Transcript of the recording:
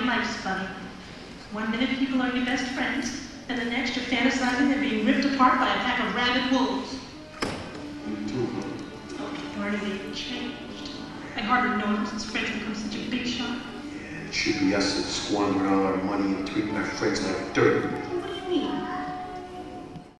Life's funny. One minute people are your best friends, and the next you're fantasizing they're being ripped apart by a pack of rabid wolves. Mm-hmm. You too, huh? Oh, Barney, they've changed. I hardly know him since Fred's become such a big shot. Yeah, it should be us that squandering all our money and treating our friends like dirt.